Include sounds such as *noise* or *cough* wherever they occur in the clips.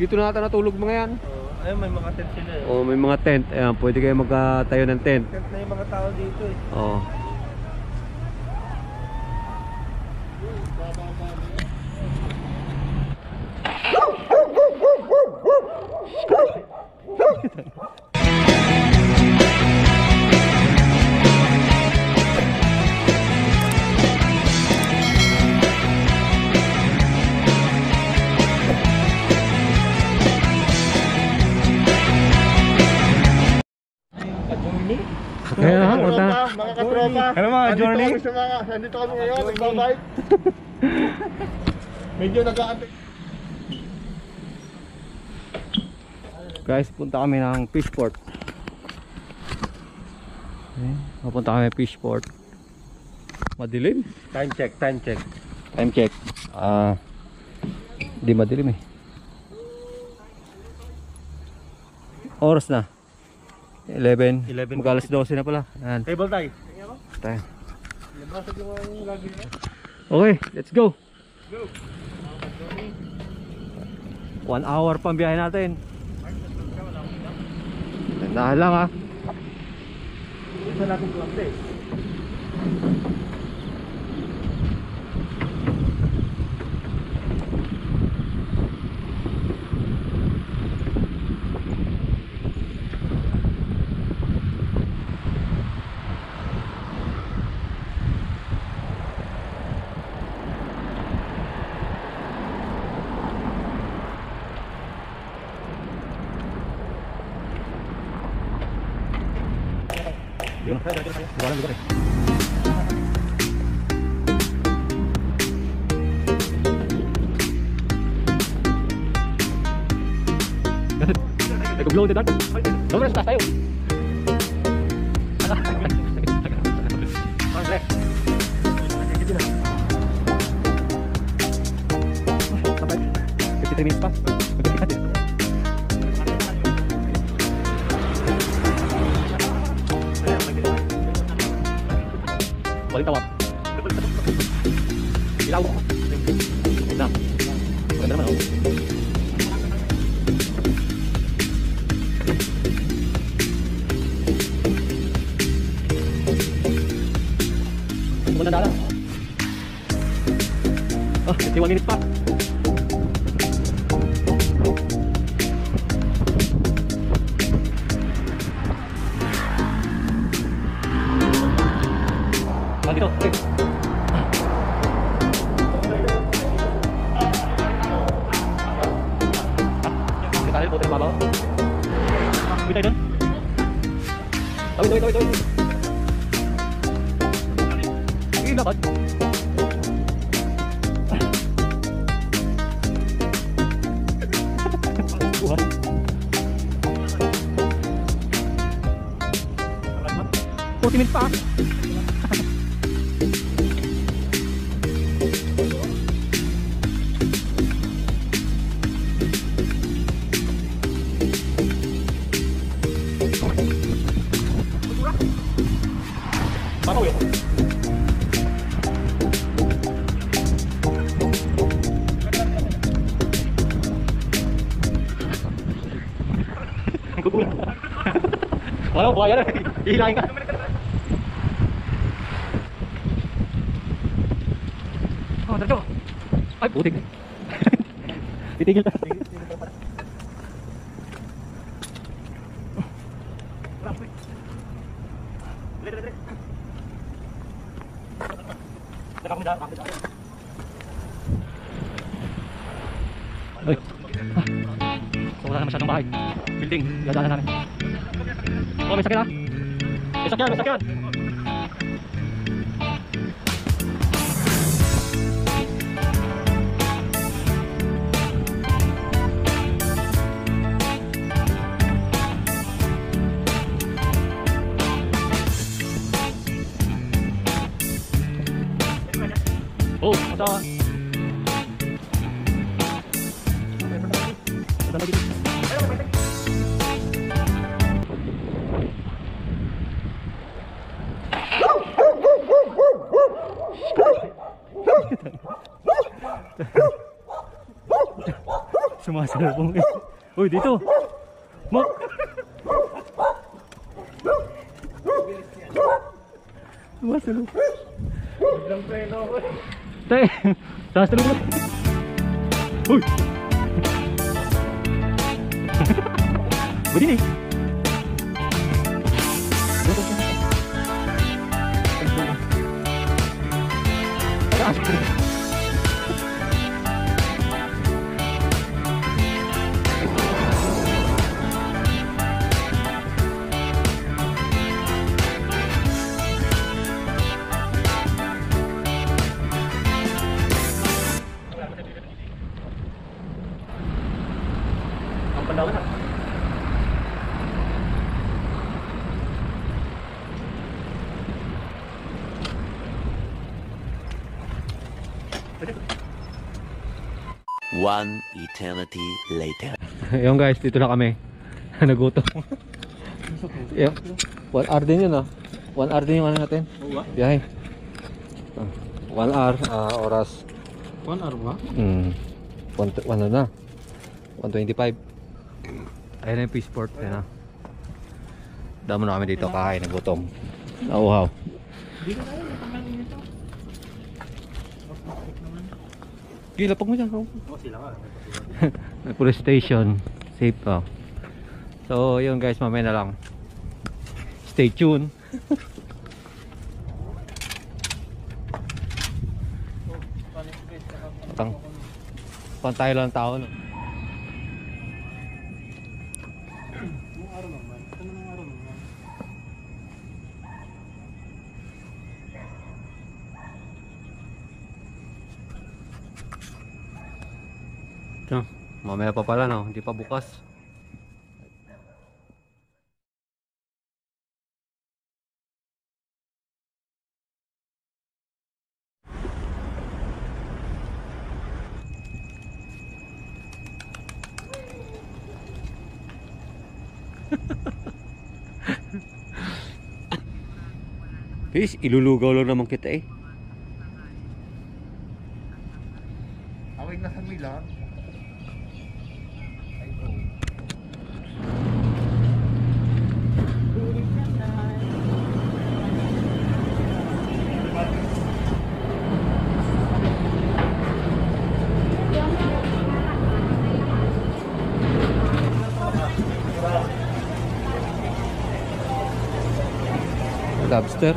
Dito na ata natulog mga yan. Oh, ayun, may mga tent sila eh. Oh, may mga tent. Ayan, pwede kayo magtayo ng tent. Tent na yung mga tao dito eh. Oh. Katropa. Ano mga Nandito journey? kami sa mga, nandito kami ngayon, nagbabike. *laughs* Medyo nag-aantay. Guys, punta kami ng Fishport. Okay, Papunta kami Fishport. Madilim. Time check, time check. Time check. Ah, di madilim eh. Oras na. 11. 11. Mag alas 12 na pala. Ayan. Table tie. Tayo. Okay, let's go. One hour pang biyahe natin. Tandahan lang ha. Isa natin klase. jalan juga deh Eh, goblok tidak. Nomor start ayo. sampai. Kita ini pas. Balik tawag. Ilaw. Na. Maganda naman oh. Pumunta na lang. Oh, 51 minutes pa. Ah, tayo, puti ng babaw. Tawid tayo dun. Tawid, tawid, tawid, tawid. Sige, dapat. *laughs* Buhat. Forty minutes pa. Hihilahin ka. Oh, diretso. Ay, putik. *laughs* Titigil ka. Ay. Ah. So, wala na masyadong bahay. Building. Dadaanan namin. Oh, may sakyan ha? Besok ya, besok ya. Oh, ada. Ada lagi. Ada lagi. Sumasalubong. Uy, dito. Mok. Sumasalubong. Biglang preno ako. Te, sasalubong. Uy. Begini. Ang One eternity later. *laughs* Yung guys, dito na kami. *laughs* Nagutom. yeah. One hour din yun ah. One hour din yung ano natin. Biyahe. Ah, One hour, ah, oras. One hour ba? Hmm. One, one ano na. 125. Ayun na yung Peaceport. Ayun na. Damo na kami dito kakain. Nagutom. Nauhaw. Gila, pag mo dyan. oh. Oo, sila nga. *laughs* May police station. Safe pa. So, yun guys, mamaya na lang. Stay tuned. *laughs* Tang. Pantay lang tao. No? Ito, mamaya pa pala no, hindi pa bukas. *laughs* Fish, ilulugaw lang naman kita eh. Lobster.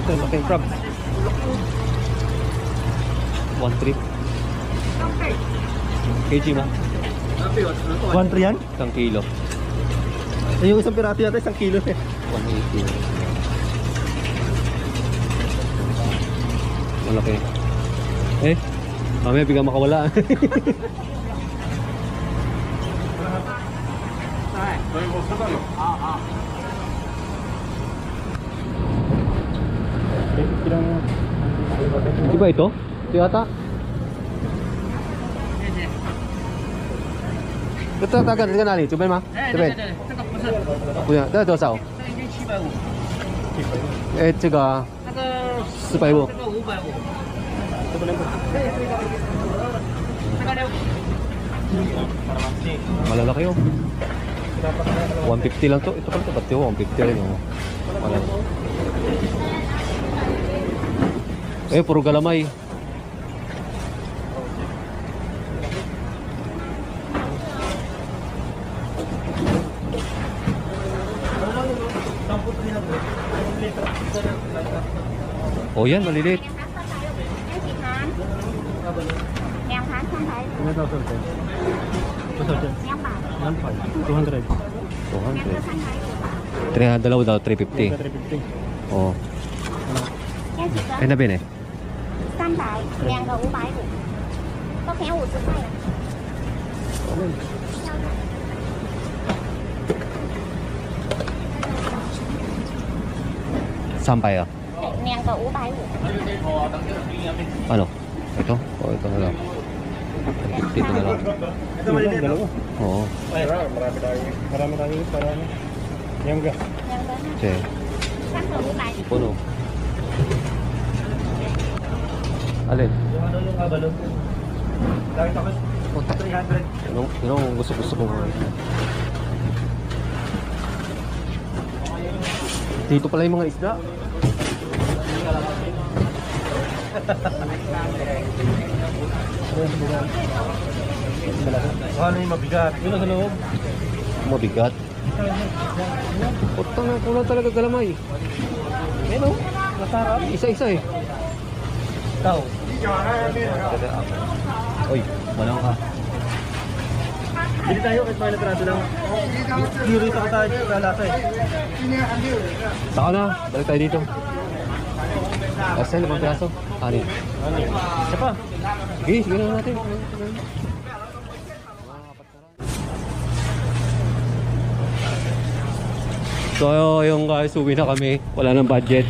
Ito, laking crab. One trip. KG ba? One three yan? Isang kilo. Yung isang pirati natin, isang kilo eh. 180. Malaki. Eh, mamaya biglang makawala. *laughs* Di ba ito? Ito yata? Ito taga ka nani? Coba ma. Coba. 不要，这多少？哎，这个啊那个四百五这。个五百五，这个六， Malalaki oh. 150 lang to. Ito pala ito. Ba't yun? 150 rin oh. Malaki. Eh, puro galamay. Oh yan, maliliit. 两盘三盘， Ano daw sir? Ito sir, sir. 两百， Yan pa. 200. 200. 300 dalawa daw, 350. 350. Oh. 要几 Eh, 个？ na bin eh. 三百，两个五百五，都便宜五十块了。 Sampay ah. 对， ngàn tờ ủ tay ito? O, ito na lang. Dito na lang. Ito ba dito? Oo. Marami tayo. Marami tayo. Marami. Nyamga. Nyamga. Okay. Sakto ủ tay. Puno. Alin? Yung ano yung kabalo? Dahil tapos 300. Yun ang, yun ang gusto gusto ko. Dito pala yung mga isda. Ano yung mabigat? Yun ang sa loob. Mabigat. Putang na kulang talaga galamay. Ayun o. Masarap. Isa-isa eh. Ikaw. Oy, walang ka. Bili tayo kahit mga piraso lang. Hindi rito ka tayo sa lasa eh. Saka na, balik tayo dito. Kasi limang piraso. Ani. Ano? Isa pa. Sige, sige na natin. So yung guys, uwi na kami. Wala nang budget.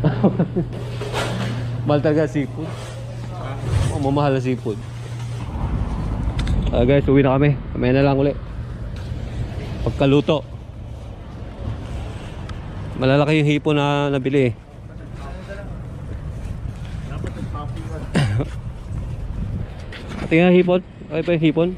*laughs* Mahal talaga seafood. Oh, mamahal na seafood. Ah guys, uwi na kami. Kamaya na lang uli. Pagkaluto. Malalaki yung hipo na nabili eh. Tingnan hipon. Okay pa yung hipon.